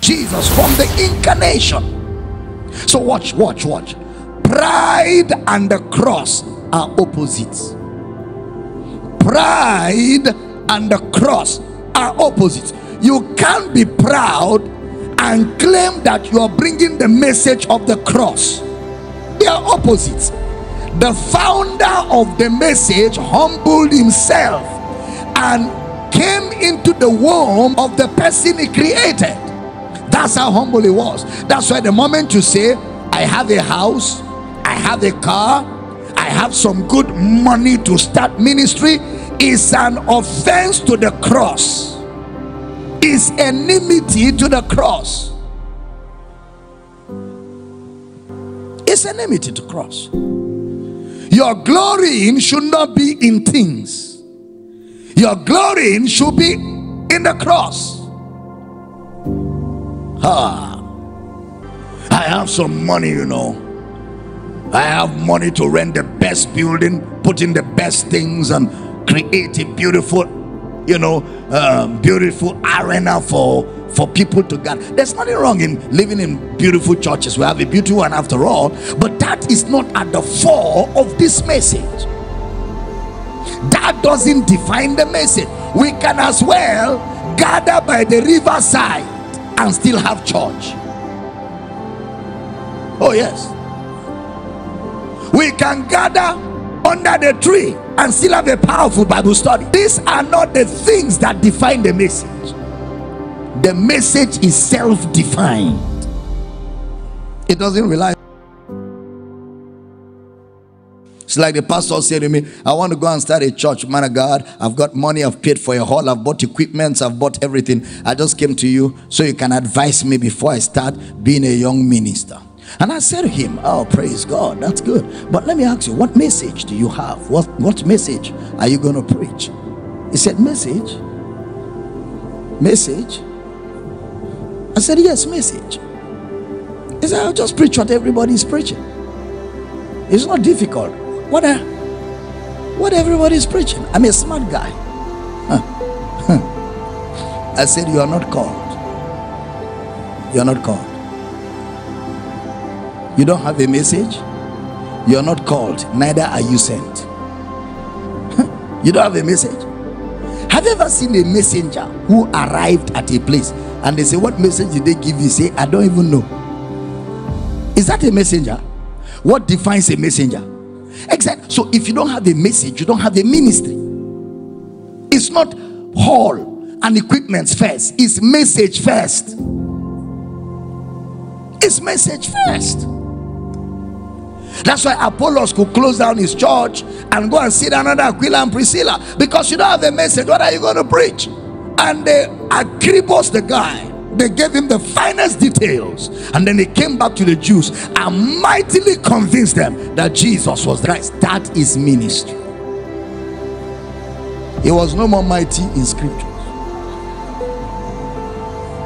Jesus from the incarnation. So watch, watch, watch. Pride and the cross are opposites. Pride and the cross are opposites. You can't be proud and claim that you are bringing the message of the cross. They are opposites. The founder of the message humbled himself and came into the womb of the person he created. That's how humble he was. That's why the moment you say, I have a house, I have a car, I have some good money to start ministry, is an offense to the cross, is enmity to the cross. It's enmity to cross. Your glorying should not be in things. Your glorying should be in the cross. Ah, I have some money, you know. I have money to rent the best building, put in the best things, and create a beautiful, you know, um, beautiful arena for for people to gather. There's nothing wrong in living in beautiful churches. We have a beautiful one after all, but that is not at the fore of this message. That doesn't define the message. We can as well gather by the riverside and still have church. Oh, yes. We can gather under the tree and still have a powerful Bible study. These are not the things that define the message. The message is self defined, it doesn't rely. It's like the pastor said to me, I want to go and start a church. Man of God, I've got money, I've paid for a hall, I've bought equipment, I've bought everything. I just came to you so you can advise me before I start being a young minister. And I said to him, Oh, praise God, that's good. But let me ask you, what message do you have? What, what message are you going to preach? He said, Message? Message? I said, Yes, message. He said, I'll just preach what everybody's preaching. It's not difficult. What a, what everybody's preaching. I'm a smart guy. I said, You are not called. You are not called. You don't have a message. You are not called. Neither are you sent. you don't have a message. Have you ever seen a messenger who arrived at a place and they say, What message did they give you? Say, I don't even know. Is that a messenger? What defines a messenger? Exactly. So if you don't have a message, you don't have a ministry. It's not hall and equipments first, it's message first. It's message first. That's why Apollos could close down his church and go and sit another Aquila and Priscilla because you don't have a message. What are you going to preach? And they Akiribos, the guy, they gave him the finest details. And then he came back to the jews and mightily convinced them that jesus was the christ. That is ministry. He was no more mighty in scriptures.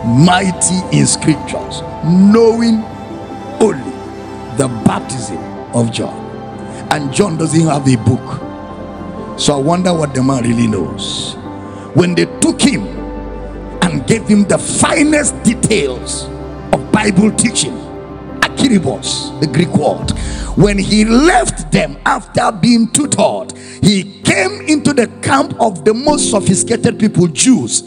Mighty in scriptures. Knowing only the baptism of john. And john doesn't have a book. So i wonder what the man really knows. When they took him gave him the finest details of Bible teaching. Akiribos, the Greek word. When he left them after being tutored, he came into the camp of the most sophisticated people, Jews,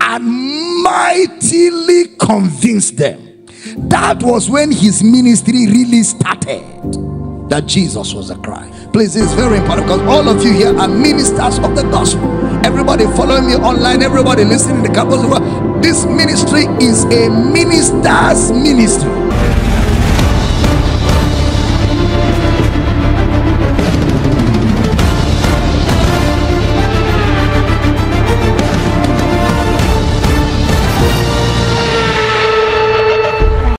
and mightily convinced them. That was when his ministry really started. That Jesus was the Christ. Please, it's very important because all of you here are ministers of the gospel. Everybody following me online, everybody listening to the campus. This ministry is a minister's ministry.